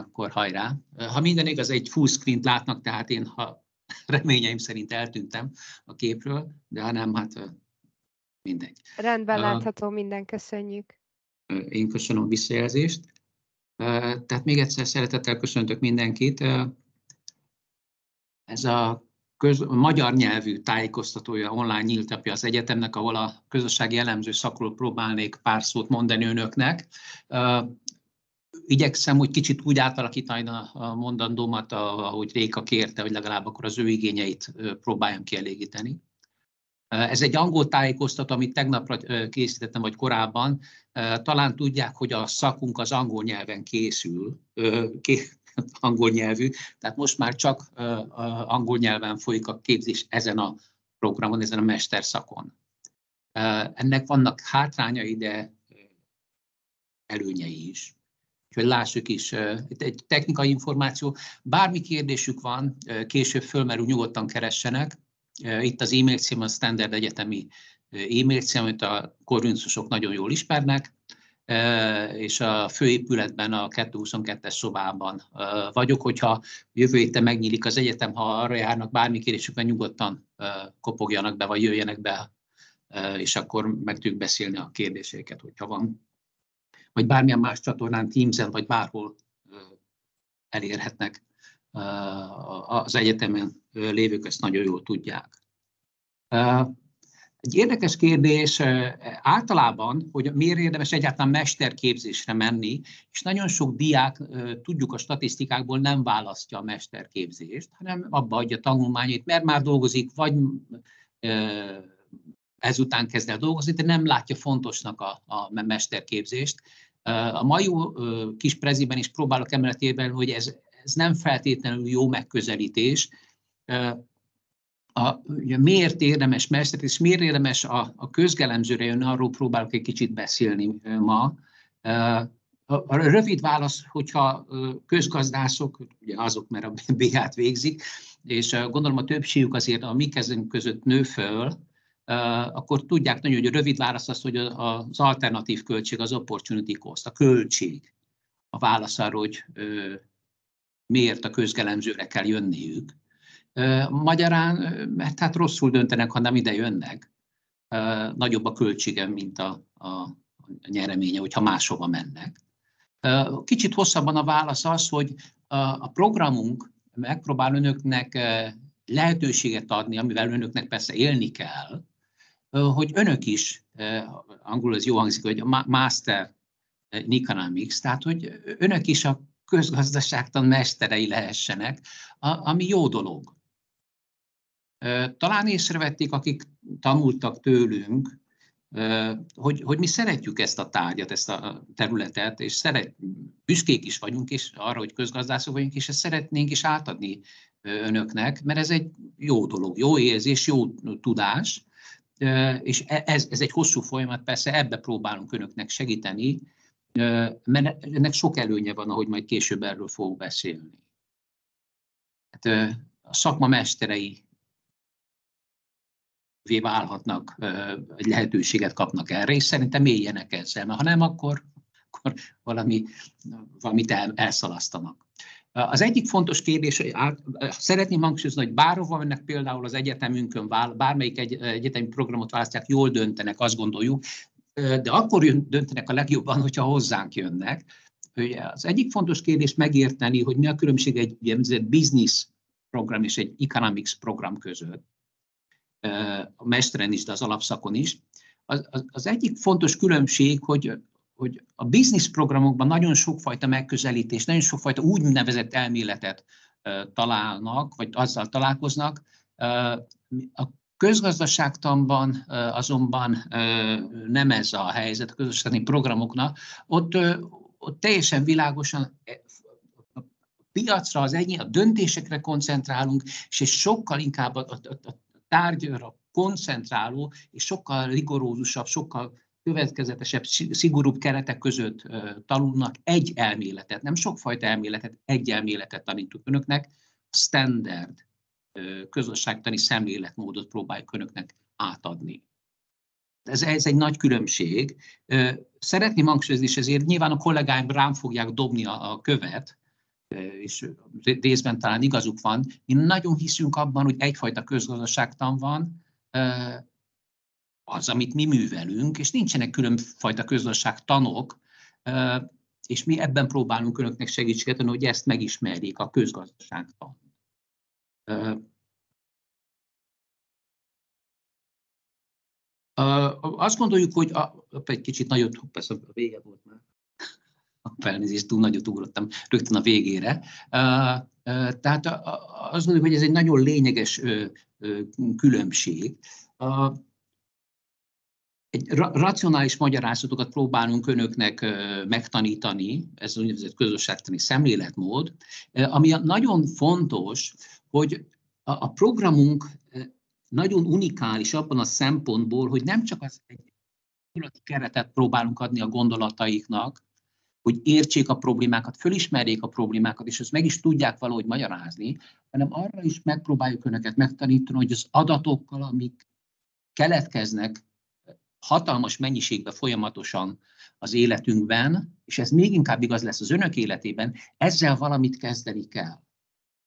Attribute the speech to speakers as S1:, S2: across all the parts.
S1: akkor hajrá. Ha minden igaz, egy full screen látnak, tehát én, ha reményeim szerint eltűntem a képről, de ha nem, hát mindegy.
S2: Rendben látható minden, köszönjük.
S1: Én köszönöm a visszajelzést. Tehát még egyszer szeretettel köszöntök mindenkit. Ez a köz, magyar nyelvű tájékoztatója, online nyíltapja az egyetemnek, ahol a közösségi elemző szakról próbálnék pár szót mondani önöknek. Igyekszem hogy kicsit úgy átalakítani a mondandómat, ahogy Réka kérte, hogy legalább akkor az ő igényeit próbáljam kielégíteni. Ez egy angol tájékoztató, amit tegnapra készítettem, vagy korábban. Talán tudják, hogy a szakunk az angol nyelven készül, angol nyelvű, tehát most már csak angol nyelven folyik a képzés ezen a programon, ezen a mesterszakon. Ennek vannak hátrányai, de előnyei is. Úgyhogy lássuk is, itt egy technikai információ. Bármi kérdésük van, később fölmerül, nyugodtan keressenek. Itt az e-mail cím a standard egyetemi e-mail cím, amit a korvincusok nagyon jól ismernek és a főépületben, a 222-es szobában vagyok, hogyha jövő héten megnyílik az egyetem, ha arra járnak bármi kérésükben, nyugodtan kopogjanak be, vagy jöjjenek be, és akkor meg tudjuk beszélni a kérdéseket, hogyha van. Vagy bármilyen más csatornán, Teams-en, vagy bárhol elérhetnek az egyetemen lévők, ezt nagyon jól tudják. Egy érdekes kérdés általában, hogy miért érdemes egyáltalán mesterképzésre menni, és nagyon sok diák, tudjuk a statisztikákból, nem választja a mesterképzést, hanem abba adja tanulmányait, mert már dolgozik, vagy ezután kezd el dolgozni, de nem látja fontosnak a, a mesterképzést. A mai kis preziben is próbálok emeletében, hogy ez, ez nem feltétlenül jó megközelítés, a, ugye miért érdemes mestert, és miért érdemes a, a közgelemzőre jönni, arról próbálok egy kicsit beszélni ma. A rövid válasz, hogyha közgazdászok, ugye azok, mert a BH-t végzik, és gondolom a többségük azért a mi kezünk között nő föl, akkor tudják nagyon, hogy a rövid válasz az, hogy az alternatív költség, az opportunity cost, a költség. A válasz arra, hogy miért a közgelemzőre kell jönniük. Magyarán, mert hát rosszul döntenek, ha nem ide jönnek. Nagyobb a költsége, mint a, a nyereménye, hogyha máshova mennek. Kicsit hosszabban a válasz az, hogy a programunk megpróbál önöknek lehetőséget adni, amivel önöknek persze élni kell, hogy önök is, angolul ez jó hangzik, hogy a master in economics, tehát hogy önök is a közgazdaságtan mesterei lehessenek, ami jó dolog. Talán észrevették, akik tanultak tőlünk, hogy, hogy mi szeretjük ezt a tárgyat, ezt a területet, és szeret, büszkék is vagyunk és arra, hogy közgazdászok vagyunk, és ezt szeretnénk is átadni önöknek, mert ez egy jó dolog, jó érzés, jó tudás, és e, ez, ez egy hosszú folyamat, persze ebbe próbálunk önöknek segíteni, mert ennek sok előnye van, ahogy majd később erről fogok beszélni. Hát, a szakma mesterei válhatnak, egy lehetőséget kapnak erre, és szerintem éljenek ezzel, mert ha nem, akkor, akkor valami, valamit el, elszalasztanak. Az egyik fontos kérdés, szeretném hangsúlyozni, hogy bárhova mennek például az egyetemünkön, bármelyik egy, egyetemi programot választják, jól döntenek, azt gondoljuk, de akkor döntenek a legjobban, hogyha hozzánk jönnek. Az egyik fontos kérdés megérteni, hogy mi a különbség egy ugye, business program és egy economics program között a mesteren is, de az alapszakon is. Az, az, az egyik fontos különbség, hogy, hogy a business programokban nagyon sokfajta megközelítés, nagyon sokfajta úgynevezett elméletet találnak, vagy azzal találkoznak. A közgazdaságtanban azonban nem ez a helyzet, a közösségi programoknak. Ott, ott teljesen világosan e, a piacra, az egyén, a döntésekre koncentrálunk, és sokkal inkább a, a, a tárgyra koncentráló és sokkal rigorózusabb, sokkal következetesebb, szigorúbb keretek között tanulnak egy elméletet, nem sokfajta elméletet, egy elméletet tanítunk önöknek, standard közösségtani szemléletmódot próbáljuk önöknek átadni. Ez, ez egy nagy különbség. Szeretném hangsúlyozni, és ezért nyilván a kollégáim rám fogják dobni a, a követ, és részben talán igazuk van, mi nagyon hiszünk abban, hogy egyfajta közgazdaságtan van, az, amit mi művelünk, és nincsenek különfajta közgazdaságtanok, és mi ebben próbálunk önöknek segítséget adni, hogy ezt megismerjék a közgazdaságtan. Azt gondoljuk, hogy a, egy kicsit nagyot, persze a vége volt már, felnézést túl nagyot ugrottam rögtön a végére. Tehát azt gondoljuk, hogy ez egy nagyon lényeges különbség. Egy racionális magyarázatokat próbálunk önöknek megtanítani, ez úgynevezett közösségtani szemléletmód, ami nagyon fontos, hogy a programunk nagyon unikális abban a szempontból, hogy nem csak az egy keretet próbálunk adni a gondolataiknak, hogy értsék a problémákat, fölismerjék a problémákat, és ezt meg is tudják valahogy magyarázni, hanem arra is megpróbáljuk önöket megtanítani, hogy az adatokkal, amik keletkeznek hatalmas mennyiségben folyamatosan az életünkben, és ez még inkább igaz lesz az önök életében, ezzel valamit kezdeni kell.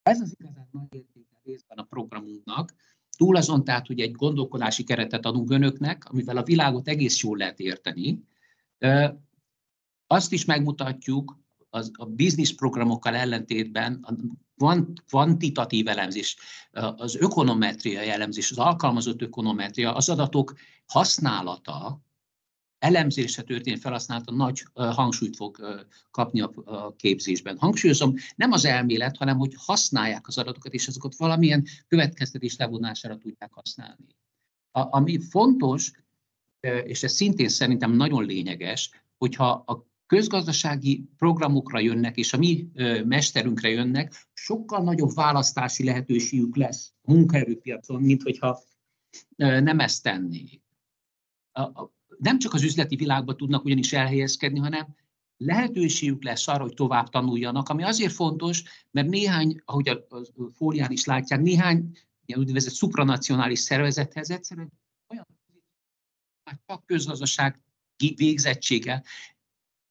S1: Ez az igazán nagy értéke részben a programunknak, túl azon tehát, hogy egy gondolkodási keretet adunk önöknek, amivel a világot egész jól lehet érteni, azt is megmutatjuk, az, a business programokkal ellentétben a kvantitatív elemzés, az ökonometriai elemzés, az alkalmazott ökonometria, az adatok használata, elemzése történő felhasználata nagy hangsúlyt fog kapni a képzésben. Hangsúlyozom, nem az elmélet, hanem hogy használják az adatokat, és azokat valamilyen következtetés levonására tudják használni. A, ami fontos, és ez szintén szerintem nagyon lényeges, hogyha a közgazdasági programokra jönnek, és a mi mesterünkre jönnek, sokkal nagyobb választási lehetőségük lesz a munkaerőpiacon, mint hogyha nem ezt tennék. Nem csak az üzleti világban tudnak ugyanis elhelyezkedni, hanem lehetőségük lesz arra, hogy tovább tanuljanak, ami azért fontos, mert néhány, ahogy a fólián is látják, néhány ilyen úgynevezett supranacionális szervezethez egyszerűen olyan csak közgazdaság végzettsége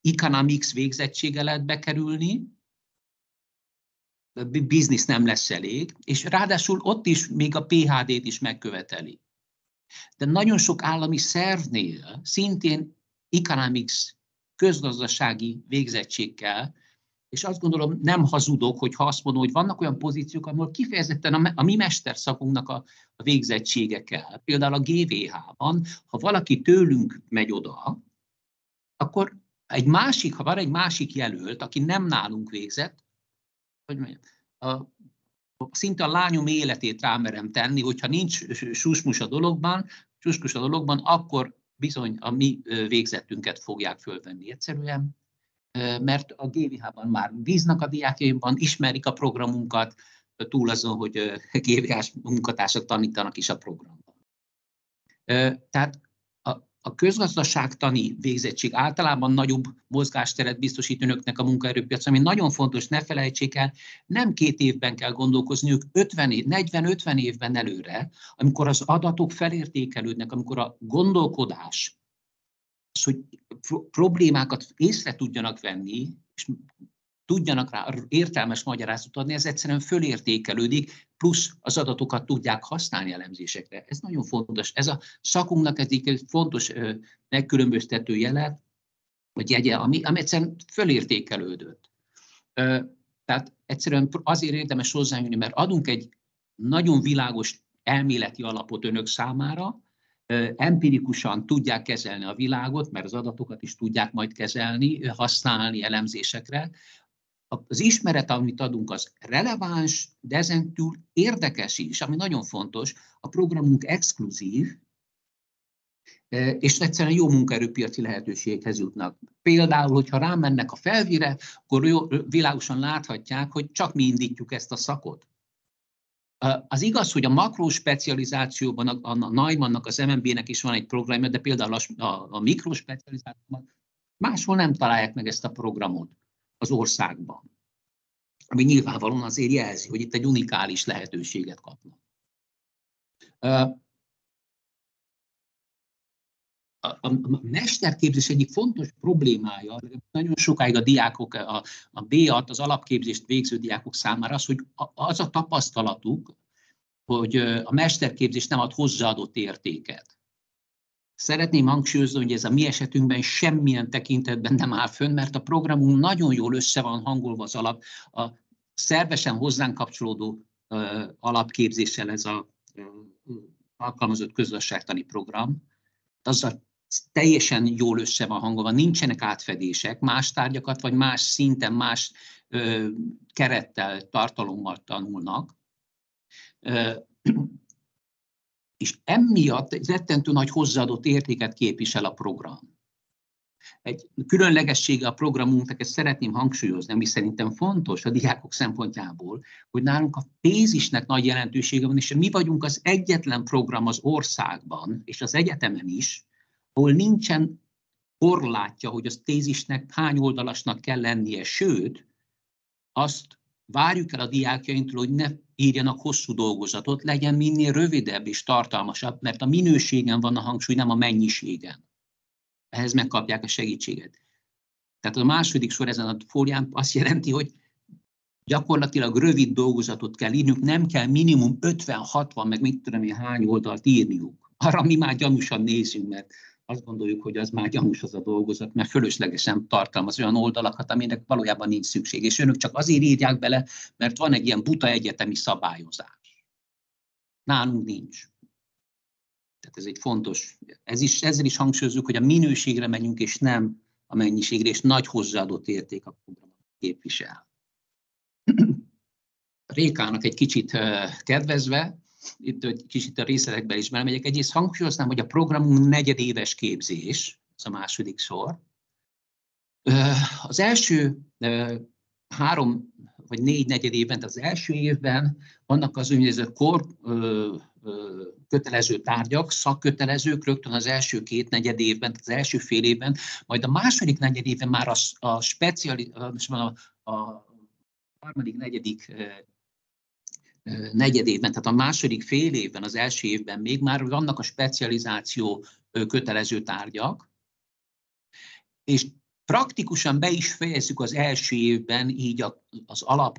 S1: economics végzettsége lehet bekerülni, biznisz nem lesz elég, és ráadásul ott is még a PHD-t is megköveteli. De nagyon sok állami szervnél szintén economics közgazdasági végzettség kell, és azt gondolom nem hazudok, hogy ha azt mondom, hogy vannak olyan pozíciók, ahol kifejezetten a, a mi mesterszakunknak a, a végzettsége kell. Például a GVH-ban, ha valaki tőlünk megy oda, akkor egy másik, ha van egy másik jelölt, aki nem nálunk végzett, hogy mondjam, a, szinte a lányom életét rámerem tenni, hogyha nincs susmus a dologban, susmus a dologban, akkor bizony a mi végzettünket fogják fölvenni egyszerűen, mert a GVH-ban már bíznak a diákjaimban, ismerik a programunkat, túl azon, hogy GVH-s munkatársak tanítanak is a programban. Tehát a közgazdaságtani végzettség általában nagyobb mozgásteret biztosít önöknek a munkaerőpiac, ami nagyon fontos, ne felejtsék el, nem két évben kell gondolkozniuk, 50 év, 40-50 évben előre, amikor az adatok felértékelődnek, amikor a gondolkodás, az, hogy problémákat észre tudjanak venni, és tudjanak rá értelmes magyarázatot adni, ez egyszerűen fölértékelődik, plusz az adatokat tudják használni elemzésekre. Ez nagyon fontos. Ez a szakunknak egy fontos megkülönböztető jele, vagy jegye, ami, ami egyszerűen fölértékelődött. Tehát egyszerűen azért érdemes hozzájönni, mert adunk egy nagyon világos elméleti alapot önök számára, empirikusan tudják kezelni a világot, mert az adatokat is tudják majd kezelni, használni elemzésekre, az ismeret, amit adunk, az releváns, de ezen túl érdekes is, ami nagyon fontos, a programunk exkluzív, e, és egyszerűen jó munkaerőpiaci lehetőséghez jutnak. Például, hogyha rámennek a felvire, akkor világosan láthatják, hogy csak mi indítjuk ezt a szakot. Az igaz, hogy a makrospecializációban a, a Naimannnak, az MNB-nek is van egy programja, de például a, a, a mikrospecializációban máshol nem találják meg ezt a programot az országban. Ami nyilvánvalóan azért jelzi, hogy itt egy unikális lehetőséget kapnak. a, mesterképzés egyik fontos problémája, nagyon sokáig a diákok, a, a B-at, az alapképzést végző diákok számára az, hogy az a tapasztalatuk, hogy a mesterképzés nem ad hozzáadott értéket. Szeretném hangsúlyozni, hogy ez a mi esetünkben semmilyen tekintetben nem áll fönn, mert a programunk nagyon jól össze van hangolva az alap, a szervesen hozzánk kapcsolódó alapképzéssel ez a alkalmazott közösségtani program, azzal teljesen jól össze van hangolva, nincsenek átfedések, más tárgyakat vagy más szinten, más ö, kerettel, tartalommal tanulnak. Ö, és emiatt egy rettentő nagy hozzáadott értéket képvisel a program. Egy különlegessége a programunknak, ezt szeretném hangsúlyozni, ami szerintem fontos a diákok szempontjából, hogy nálunk a tézisnek nagy jelentősége van, és mi vagyunk az egyetlen program az országban, és az egyetemen is, ahol nincsen korlátja, hogy az tézisnek hány oldalasnak kell lennie, sőt, azt várjuk el a diákjainktól, hogy ne írjanak hosszú dolgozatot, legyen minél rövidebb és tartalmasabb, mert a minőségen van a hangsúly, nem a mennyiségen. Ehhez megkapják a segítséget. Tehát a második sor ezen a fólián azt jelenti, hogy gyakorlatilag rövid dolgozatot kell írniuk, nem kell minimum 50-60, meg mit tudom én hány oldalt írniuk. Arra mi már gyanúsan nézünk, mert azt gondoljuk, hogy az már gyanús az a dolgozat, mert fölöslegesen tartalmaz olyan oldalakat, aminek valójában nincs szükség. És önök csak azért írják bele, mert van egy ilyen buta egyetemi szabályozás. Nálunk nincs. Tehát ez egy fontos, ez is, ezzel is hangsúlyozzuk, hogy a minőségre megyünk, és nem a mennyiségre, és nagy hozzáadott érték a program képvisel. Rékának egy kicsit kedvezve, itt egy kicsit a részletekbe is belemegyek. Egyrészt hangsúlyoznám, hogy a programunk negyedéves képzés, ez a második sor. Az első három vagy négy negyed évben, az első évben vannak az úgynevezett kor kötelező tárgyak, szakkötelezők rögtön az első két negyed évben, az első fél évben, majd a második negyed évben már a, a speciali, a, a harmadik, negyedik negyed évben, tehát a második fél évben, az első évben még már vannak a specializáció kötelező tárgyak, és praktikusan be is fejezzük az első évben így az alap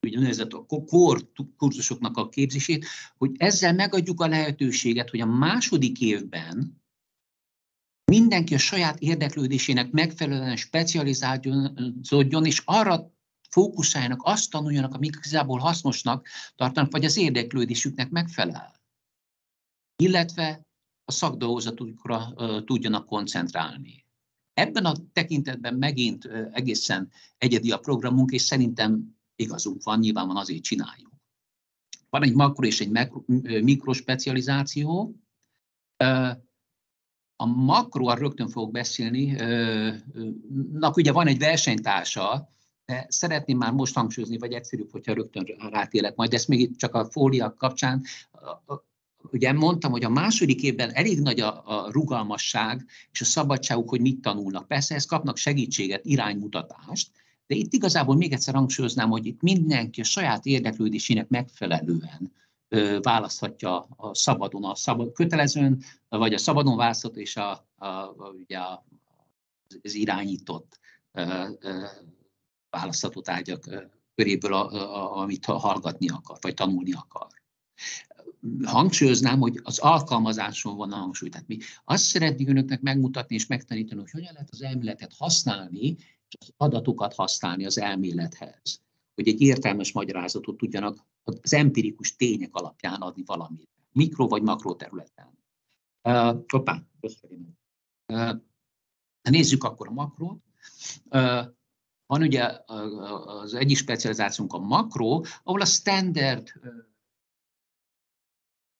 S1: úgynevezett a kor kurzusoknak a képzését, hogy ezzel megadjuk a lehetőséget, hogy a második évben mindenki a saját érdeklődésének megfelelően specializálódjon, és arra fókuszáljanak, azt tanuljanak, amik igazából hasznosnak tartanak, vagy az érdeklődésüknek megfelel. Illetve a szakdolgozatukra tudjanak koncentrálni. Ebben a tekintetben megint egészen egyedi a programunk, és szerintem igazunk van, nyilván van azért csináljuk. Van egy makro és egy mikrospecializáció. A makro, rögtön fogok beszélni, nak ugye van egy versenytársa, de szeretném már most hangsúlyozni, vagy egyszerűbb, hogyha rögtön rátélek majd, ezt még itt csak a fólia kapcsán, ugye mondtam, hogy a második évben elég nagy a, a rugalmasság és a szabadságuk, hogy mit tanulnak. Persze ezt kapnak segítséget, iránymutatást, de itt igazából még egyszer hangsúlyoznám, hogy itt mindenki a saját érdeklődésének megfelelően választhatja a szabadon, a szabad, kötelezőn, vagy a szabadon választott és a, a, a, ugye az irányított választható tárgyak köréből, a, a, amit hallgatni akar, vagy tanulni akar. Hangsúlyoznám, hogy az alkalmazáson van a hangsúly. Tehát mi azt szeretnénk önöknek megmutatni és megtanítani, hogy hogyan lehet az elméletet használni, és az adatokat használni az elmélethez. Hogy egy értelmes magyarázatot tudjanak az empirikus tények alapján adni valamit. Mikro vagy makro területen. Uh, hoppá, köszönöm. Uh, nézzük akkor a makrót. Uh, van ugye az egyik specializációnk a makro, ahol a standard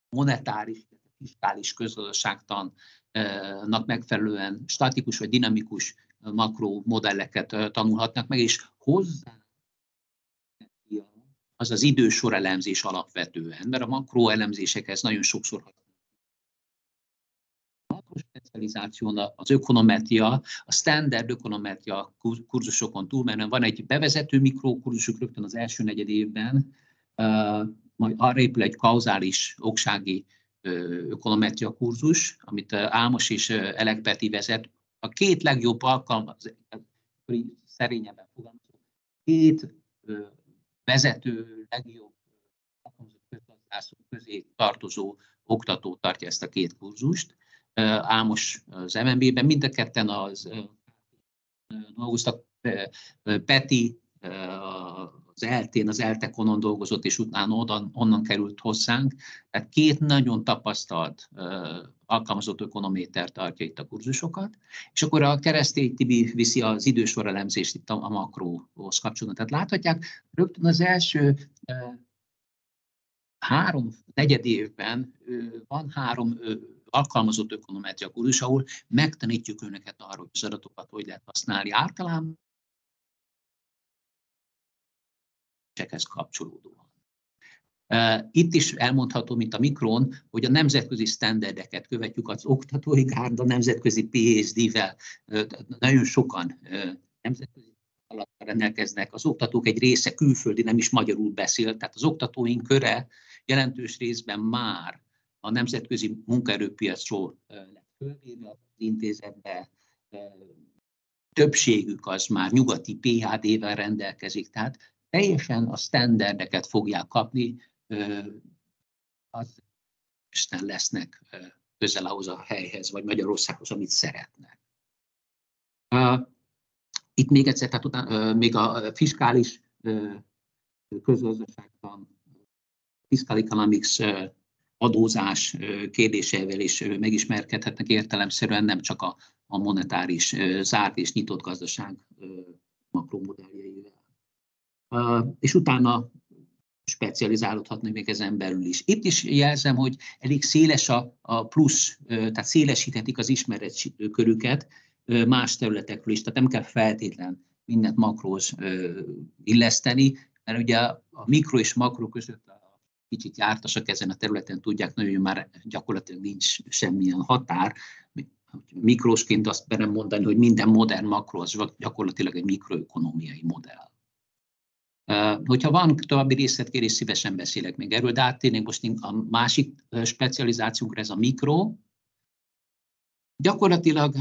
S1: monetáris, fiskális közgazdaságtannak megfelelően statikus vagy dinamikus makro modelleket tanulhatnak meg, és hozzá az az idősor elemzés alapvetően, mert a makro elemzésekhez nagyon sokszor specializáción az ökonometria, a standard ökonometria kurzusokon túlmenően van egy bevezető mikrokurzusuk rögtön az első negyed évben, majd arra épül egy kauzális oksági ökonometria kurzus, amit Álmos és Elek Peti vezet. A két legjobb alkalmaz, szerényebben fogalmazom, két vezető, legjobb közé tartozó oktató tartja ezt a két kurzust. Ámos az MNB-ben, mind a ketten az dolgoztak, Peti az eltén, az eltekonon dolgozott, és utána onnan, onnan került hozzánk. Tehát két nagyon tapasztalt alkalmazott ökonométer tartja itt a kurzusokat, és akkor a keresztény Tibi viszi az idősor elemzést itt a, a makróhoz kapcsolatban. Tehát láthatják, rögtön az első három, negyed évben van három alkalmazott ökonometria kurzus, ahol megtanítjuk önöket arról, hogy az adatokat hogy lehet használni általában, kérdésekhez kapcsolódóan. Itt is elmondható, mint a Mikron, hogy a nemzetközi sztenderdeket követjük az oktatói gárda nemzetközi PhD-vel. Nagyon sokan nemzetközi alatt rendelkeznek. Az oktatók egy része külföldi, nem is magyarul beszél, tehát az oktatóink köre jelentős részben már a nemzetközi munkaerőpiacról lett fölvéve az intézetbe, többségük az már nyugati PhD-vel rendelkezik, tehát teljesen a standardeket fogják kapni, az Isten lesznek közel ahhoz a helyhez, vagy Magyarországhoz, amit szeretnek. Itt még egyszer, tehát utána, még a fiskális közgazdaságtan, fiscal economics adózás kérdéseivel is megismerkedhetnek értelemszerűen, nem csak a, a monetáris zárt és nyitott gazdaság makromodelljeivel és utána specializálódhatnak még ezen belül is. Itt is jelzem, hogy elég széles a, a plusz, tehát szélesíthetik az ismeretkörüket más területekről is, tehát nem kell feltétlen mindent makróz illeszteni, mert ugye a mikro és makro között a kicsit jártasak ezen a területen tudják, nagyon hogy már gyakorlatilag nincs semmilyen határ. Mikrósként azt merem mondani, hogy minden modern makro az gyakorlatilag egy mikroökonomiai modell. Hogyha van további részletkérés, szívesen beszélek még erről, de áttérnénk most a másik specializációnkra, ez a mikro. Gyakorlatilag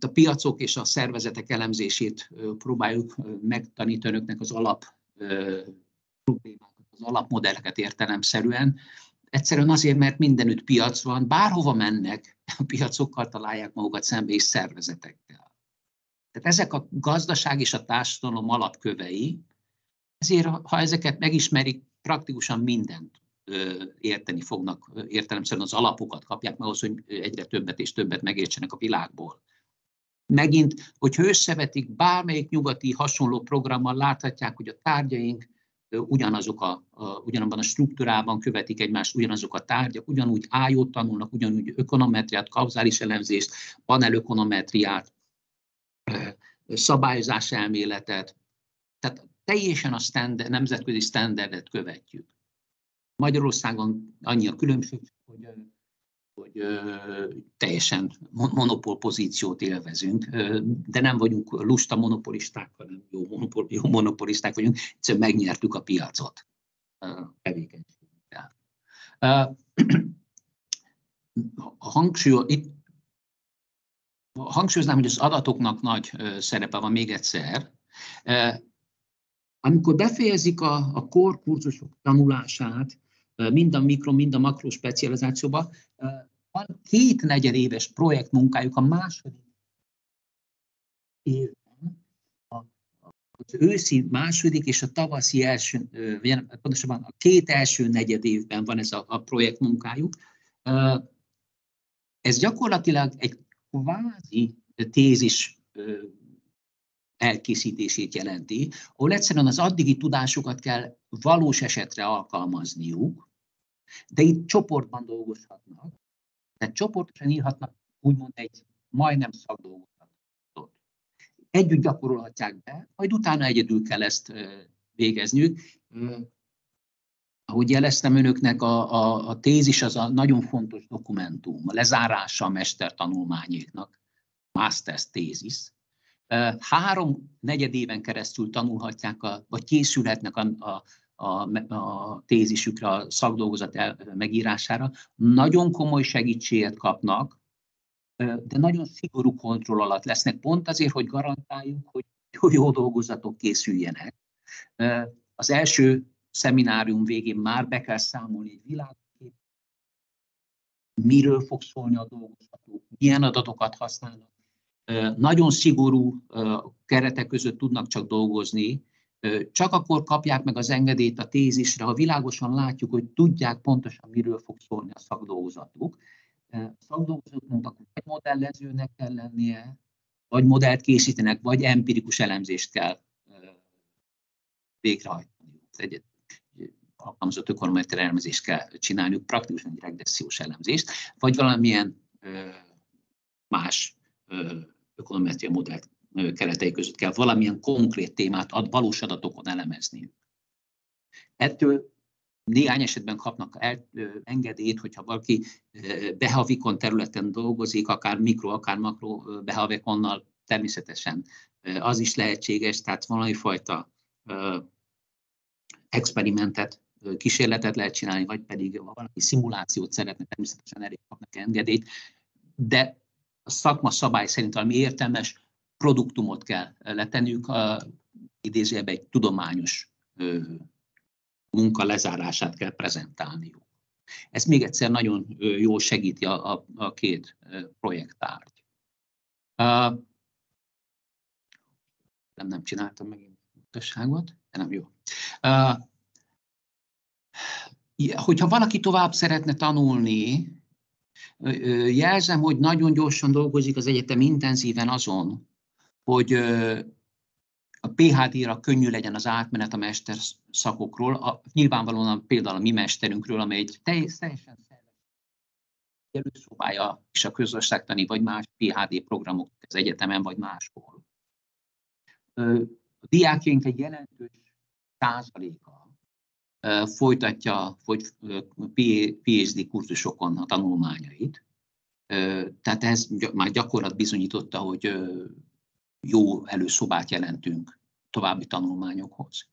S1: a piacok és a szervezetek elemzését próbáljuk megtanítani önöknek az alap problémákat, az alapmodelleket értelemszerűen. Egyszerűen azért, mert mindenütt piac van, bárhova mennek, a piacokkal találják magukat szembe és szervezetekkel. Tehát ezek a gazdaság és a társadalom alapkövei, ezért, ha ezeket megismerik, praktikusan mindent érteni fognak, értelemszerűen az alapokat kapják meg ahhoz, hogy egyre többet és többet megértsenek a világból. Megint, hogyha összevetik bármelyik nyugati hasonló programmal, láthatják, hogy a tárgyaink ugyanazok a, ugyanabban a struktúrában követik egymást, ugyanazok a tárgyak, ugyanúgy ájót tanulnak, ugyanúgy ökonometriát, kauzális elemzést, panelökonometriát, szabályozás elméletet. Tehát teljesen a standard, nemzetközi standardet követjük. Magyarországon annyi a különbség, hogy, hogy teljesen monopól pozíciót élvezünk, de nem vagyunk lusta monopolisták, hanem jó, monopol, jó monopolisták vagyunk, egyszerűen megnyertük a piacot tevékenységünkkel. A hangsúly, itt hangsúlyoznám, hogy az adatoknak nagy szerepe van még egyszer. Amikor befejezik a, a korkurzusok tanulását, mind a mikro, mind a makro specializációba, van két negyedéves projektmunkájuk a második évben, az őszi második és a tavaszi első, pontosabban a két első negyed évben van ez a, a projektmunkájuk. Ez gyakorlatilag egy kvázi tézis elkészítését jelenti, ahol egyszerűen az addigi tudásukat kell valós esetre alkalmazniuk, de itt csoportban dolgozhatnak, tehát csoportosan írhatnak úgymond egy majdnem szakdolgozatot. Együtt gyakorolhatják be, majd utána egyedül kell ezt végezniük. Ahogy jeleztem önöknek, a, a, a tézis az a nagyon fontos dokumentum, a lezárása a mestertanulmányéknak, master's tézis, három negyed éven keresztül tanulhatják, a, vagy készülhetnek a, a, a, a tézisükre, a szakdolgozat el, megírására, nagyon komoly segítséget kapnak, de nagyon szigorú kontroll alatt lesznek, pont azért, hogy garantáljuk, hogy jó, jó dolgozatok készüljenek. Az első szeminárium végén már be kell számolni egy világkép, miről fog szólni a dolgozatok, milyen adatokat használnak. Nagyon szigorú keretek között tudnak csak dolgozni, csak akkor kapják meg az engedélyt a tézisre, ha világosan látjuk, hogy tudják pontosan, miről fog szólni a szakdolgozatuk. A szakdolgozatoknak vagy modellezőnek kell lennie, vagy modellt készítenek, vagy empirikus elemzést kell végrehajtani. Egy alkalmazott ökonometri elemzést kell csinálniuk, praktikusan egy regressziós elemzést, vagy valamilyen más ökonometria modellt keretei között kell valamilyen konkrét témát ad, valós adatokon elemezni. Ettől néhány esetben kapnak el, engedélyt, hogyha valaki behavikon területen dolgozik, akár mikro, akár makro behavikonnal, természetesen az is lehetséges, tehát valami fajta experimentet, kísérletet lehet csinálni, vagy pedig valaki szimulációt szeretne, természetesen elég kapnak engedélyt, de a szakma szabály szerint ami értelmes, produktumot kell letenniük, a, idézőjelben egy tudományos munka lezárását kell prezentálniuk. Ez még egyszer nagyon jól segíti a, a, a két projekttárgy. Uh, nem, nem csináltam megint mutasságot, de nem jó. Uh, hogyha valaki tovább szeretne tanulni, jelzem, hogy nagyon gyorsan dolgozik az egyetem intenzíven azon, hogy a PHD-ra könnyű legyen az átmenet a mester szakokról, a, nyilvánvalóan például a mi mesterünkről, amely egy teljesen előszobája is a közösségtani vagy más PHD programok az egyetemen vagy máshol. A diákjaink egy jelentős százaléka folytatja hogy PhD kurzusokon a tanulmányait. Tehát ez már gyakorlat bizonyította, hogy jó előszobát jelentünk további tanulmányokhoz.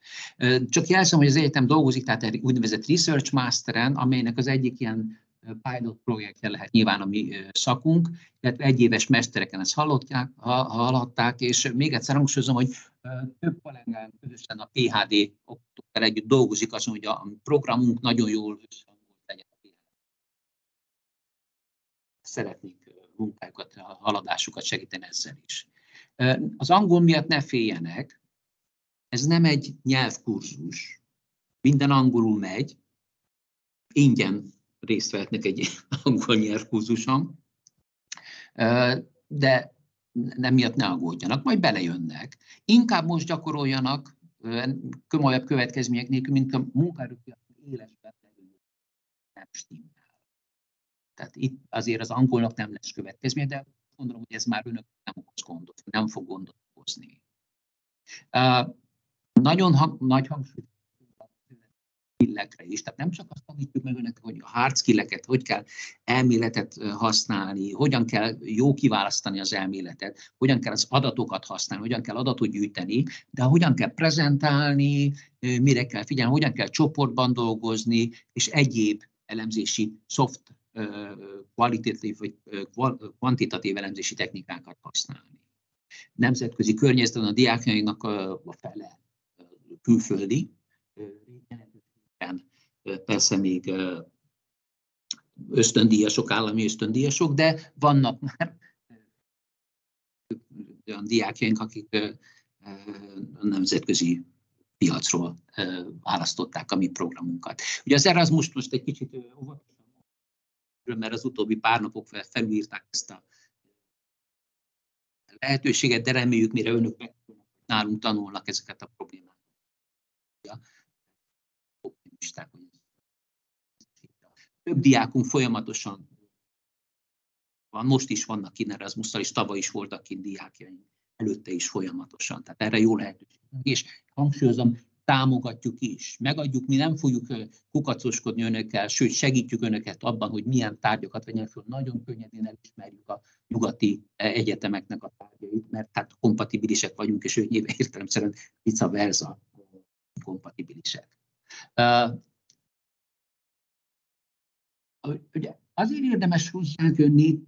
S1: Csak jelzem, hogy az egyetem dolgozik, tehát egy úgynevezett Research Masteren, amelynek az egyik ilyen pilot projektje lehet nyilván a mi szakunk, illetve egyéves mestereken ezt hallották, hallották, és még egyszer hangsúlyozom, hogy több kollégám közösen a PHD oktatókkal együtt dolgozik azon, hogy a programunk nagyon jól összehangolt legyen a PHD. Szeretnénk munkájukat, haladásukat segíteni ezzel is. Az angol miatt ne féljenek, ez nem egy nyelvkurzus. Minden angolul megy, ingyen részt vehetnek egy angol nyelvkurzuson, de nem miatt ne aggódjanak, majd belejönnek. Inkább most gyakoroljanak komolyabb következmények nélkül, mint a munkaerőpiacon éles nem stimmel. Tehát itt azért az angolnak nem lesz következménye, de gondolom, hogy ez már önök nem okoz gondot, nem fog gondot okozni. Uh, nagyon hang, nagy hangsúly skillekre is. Tehát nem csak azt tanítjuk meg önnek, hogy a hard skilleket, hogy kell elméletet használni, hogyan kell jó kiválasztani az elméletet, hogyan kell az adatokat használni, hogyan kell adatot gyűjteni, de hogyan kell prezentálni, mire kell figyelni, hogyan kell csoportban dolgozni, és egyéb elemzési soft kvalitatív vagy kvantitatív elemzési technikákat használni. Nemzetközi környezetben a diákjainak a fele külföldi, persze még ösztöndíjasok, állami ösztöndíjasok, de vannak már olyan diákjaink, akik a nemzetközi piacról választották a mi programunkat. Ugye az Erasmus most egy kicsit óvatosan mert az utóbbi pár napok felülírták ezt a lehetőséget, de reméljük, mire önök meg nálunk tanulnak ezeket a problémákat. Ja. Több diákunk folyamatosan van, most is vannak kint erasmus és tavaly is voltak kint diákjaink, előtte is folyamatosan. Tehát erre jó lehetőség. És hangsúlyozom, támogatjuk is, megadjuk, mi nem fogjuk kukacoskodni önökkel, sőt segítjük önöket abban, hogy milyen tárgyakat vegyen föl. Nagyon könnyedén elismerjük a nyugati egyetemeknek a tárgyait, mert hát kompatibilisek vagyunk, és nyilván értelemszerűen vice versa kompatibilisek. Ugye azért érdemes hozzánk jönni,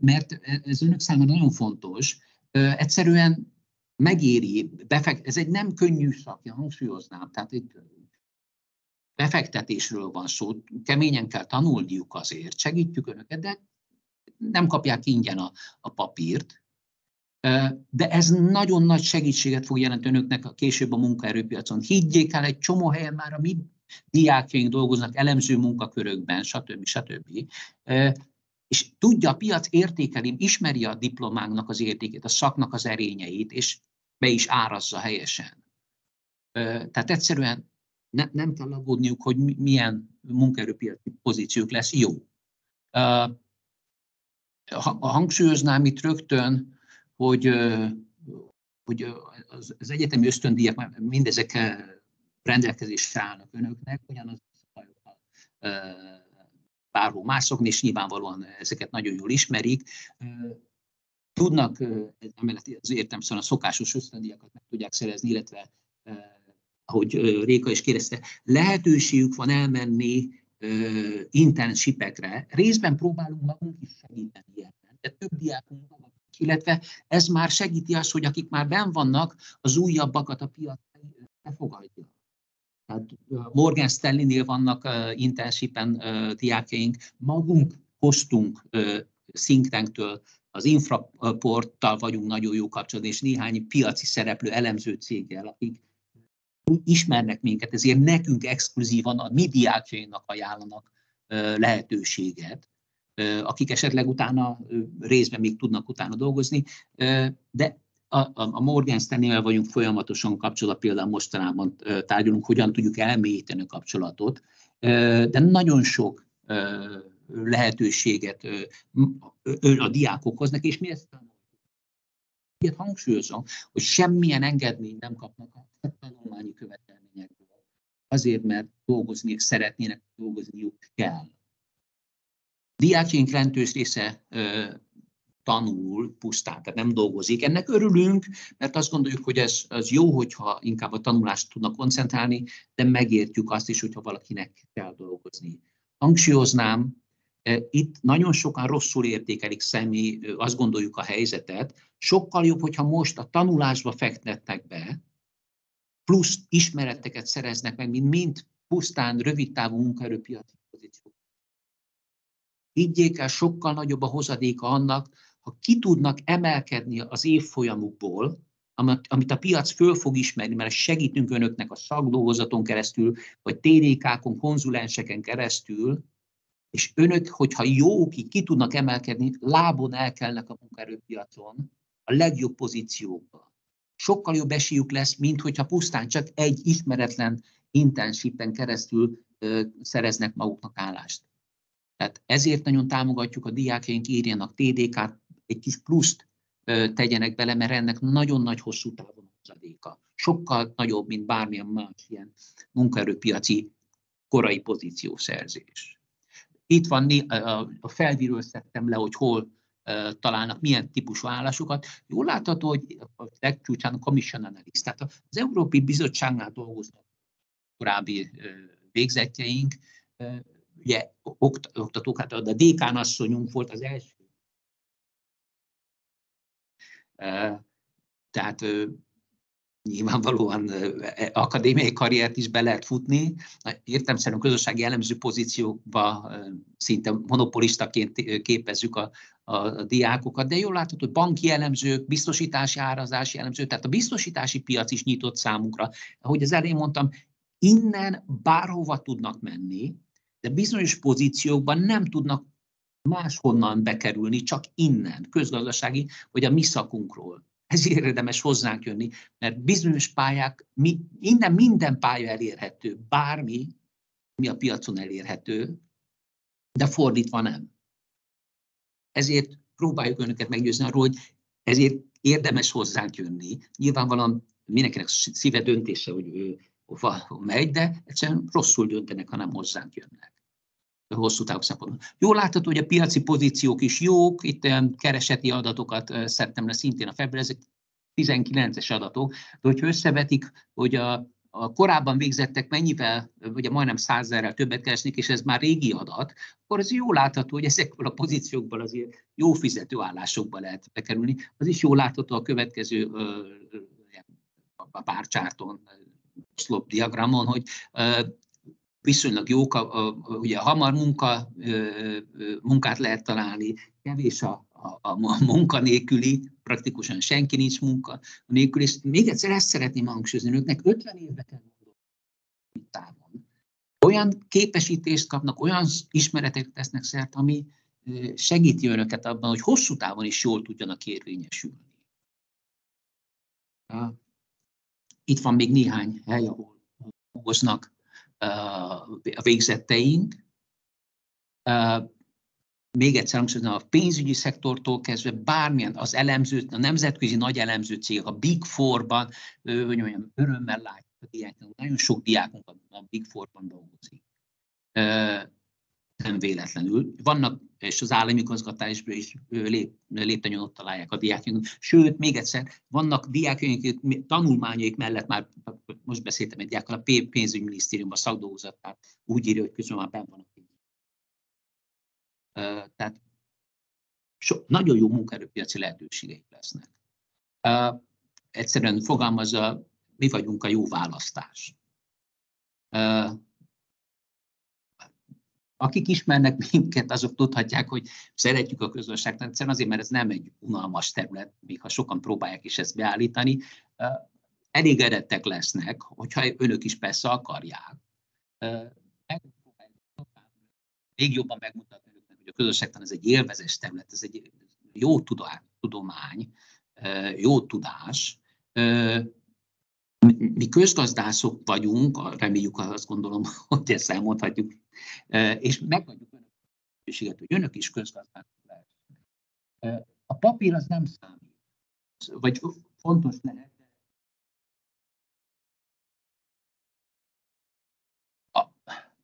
S1: mert ez önök számára nagyon fontos. Egyszerűen megéri, befekt, ez egy nem könnyű szakja, hangsúlyoznám, tehát itt befektetésről van szó, keményen kell tanulniuk azért, segítjük önöket, de nem kapják ingyen a, a papírt, de ez nagyon nagy segítséget fog jelenteni önöknek a később a munkaerőpiacon. Higgyék el, egy csomó helyen már a mi diákjaink dolgoznak elemző munkakörökben, stb. stb. És tudja, a piac értékeli, ismeri a diplománknak az értékét, a szaknak az erényeit, és be is árazza helyesen. Tehát egyszerűen ne, nem kell aggódniuk, hogy milyen munkaerőpiaci pozíciók lesz jó. Hangsúlyoznám itt rögtön, hogy, hogy az, az egyetemi ösztöndíjak mindezek rendelkezésre állnak önöknek, ugyanaz szabályokkal bárhol másokni, és nyilvánvalóan ezeket nagyon jól ismerik. Tudnak, emellett az értem szóval a szokásos ösztöndíjakat meg tudják szerezni, illetve ahogy Réka is kérdezte, lehetőségük van elmenni internshipekre. Részben próbálunk magunk is segíteni ilyenben, de több diákunk illetve ez már segíti azt, hogy akik már ben vannak, az újabbakat a piac befogadja. Tehát Morgan Stanley-nél vannak internshipen uh, diákjaink, magunk hoztunk think tanktől, az infraporttal vagyunk nagyon jó kapcsolatban, és néhány piaci szereplő elemző céggel, akik ismernek minket, ezért nekünk exkluzívan a mi diákjainknak ajánlanak lehetőséget, akik esetleg utána részben még tudnak utána dolgozni, de a, a Morgan Stanley-vel vagyunk folyamatosan kapcsolat, például mostanában tárgyalunk, hogyan tudjuk elmélyíteni a kapcsolatot, de nagyon sok lehetőséget a diákok hoznak, és mi ezt Ilyet hangsúlyozom, hogy semmilyen engedményt nem kapnak a tanulmányi követelményekből. Azért, mert dolgozni szeretnének, dolgozniuk kell. Diákjaink jelentős része tanul pusztán, tehát nem dolgozik. Ennek örülünk, mert azt gondoljuk, hogy ez az jó, hogyha inkább a tanulást tudnak koncentrálni, de megértjük azt is, hogyha valakinek kell dolgozni. Hangsúlyoznám, e, itt nagyon sokan rosszul értékelik személy, azt gondoljuk a helyzetet. Sokkal jobb, hogyha most a tanulásba fektetnek be, plusz ismereteket szereznek meg, mint mind pusztán rövidtávú munkaerőpiaci pozíciók. Higgyék el, sokkal nagyobb a hozadéka annak, ha ki tudnak emelkedni az évfolyamukból, amit a piac föl fog ismerni, mert segítünk önöknek a szakdolgozaton keresztül, vagy TDK-kon, konzulenseken keresztül, és önök, hogyha jók, ki tudnak emelkedni, lábon elkelnek a munkaerőpiacon, a legjobb pozíciókba. Sokkal jobb esélyük lesz, mint hogyha pusztán csak egy ismeretlen intensippen keresztül ö, szereznek maguknak állást. Tehát ezért nagyon támogatjuk a diákjaink írjanak TDK-t, egy kis pluszt tegyenek bele, mert ennek nagyon nagy hosszú távon hozadéka. Sokkal nagyobb, mint bármilyen más ilyen munkaerőpiaci korai pozíciószerzés. Itt van, a felvirőztettem le, hogy hol találnak milyen típusú állásokat. Jól látható, hogy a legcsúcsán a Commission Analyst, tehát az Európai Bizottságnál dolgoznak korábbi végzetjeink, ugye oktatók, hát a dékán asszonyunk volt az első Tehát nyilvánvalóan e, akadémiai karriert is be lehet futni. Értem szerint közösségi elemző pozíciókba szinte monopolistaként képezzük a, a diákokat, de jól látható, hogy banki elemzők, biztosítási árazási elemzők, tehát a biztosítási piac is nyitott számunkra. Ahogy az elején mondtam, innen bárhova tudnak menni, de bizonyos pozíciókban nem tudnak máshonnan bekerülni, csak innen, közgazdasági, vagy a mi szakunkról. Ezért érdemes hozzánk jönni, mert bizonyos pályák, mi, innen minden pálya elérhető, bármi, mi a piacon elérhető, de fordítva nem. Ezért próbáljuk önöket meggyőzni arról, hogy ezért érdemes hozzánk jönni. Nyilvánvalóan mindenkinek szíve döntése, hogy ő hova megy, de egyszerűen rosszul döntenek, ha nem hozzánk jönnek hosszú távú szempontból. Jól látható, hogy a piaci pozíciók is jók, itt kereseti adatokat szedtem le szintén a február, ezek 19-es adatok, de hogyha összevetik, hogy a, a korábban végzettek mennyivel, ugye majdnem százezerrel többet keresnek, és ez már régi adat, akkor az jó látható, hogy ezekből a pozíciókból azért jó fizető állásokba lehet bekerülni. Az is jó látható a következő a párcsárton, szlop diagramon, hogy viszonylag jók, a, a, ugye hamar munka, munkát lehet találni, kevés a, a, a munkanélküli, praktikusan senki nincs munka nélkül, és még egyszer ezt szeretném hangsúlyozni, önöknek 50 évbe kell gondolni távon. Olyan képesítést kapnak, olyan ismeretek tesznek szert, ami segíti önöket abban, hogy hosszú távon is jól tudjanak érvényesülni. Itt van még néhány hely, ahol dolgoznak a végzetteink. Még egyszer hangsúlyozom, a pénzügyi szektortól kezdve bármilyen, az elemző, a nemzetközi nagy elemző cégek, a Big Four-ban, olyan örömmel látjuk a diáknak, nagyon sok diákunk a Big Four-ban dolgozik. Nem véletlenül. Vannak, és az állami igazgatásban is lép, lépten ott találják a diákjaink. Sőt, még egyszer, vannak diákjaink, tanulmányaik mellett már, most beszéltem egy diákkal, a pénzügyminisztériumban szakdolgozatát úgy írja, hogy közben már benn van a tehát so, nagyon jó munkaerőpiaci lehetőségeik lesznek. Uh, egyszerűen fogalmazza, mi vagyunk a jó választás. Akik ismernek minket, azok tudhatják, hogy szeretjük a egyszerűen azért, mert ez nem egy unalmas terület, még ha sokan próbálják is ezt beállítani. Elégedettek lesznek, hogyha önök is persze akarják. Még jobban megmutatni hogy a közösségtan ez egy élvezés terület, ez egy jó tudomány, jó tudás. Mi közgazdászok vagyunk, reméljük, azt gondolom, hogy ezt elmondhatjuk, és megadjuk önök lehetőséget, hogy önök is közgazdászok lehet. A papír az nem számít, vagy fontos lehet,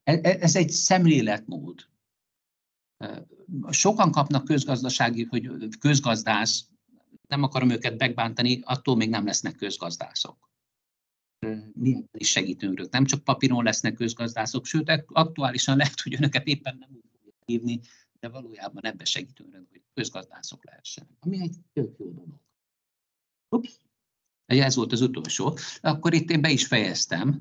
S1: e, e, ez egy szemléletmód sokan kapnak közgazdasági, hogy közgazdász, nem akarom őket megbántani, attól még nem lesznek közgazdászok. Milyen is segítünk ők. Nem csak papíron lesznek közgazdászok, sőt, aktuálisan lehet, hogy önöket éppen nem úgy fogják hívni, de valójában ebbe segítünk, hogy közgazdászok lehessenek. Ami egy tök jó dolog. Ups. Ez volt az utolsó. Akkor itt én be is fejeztem.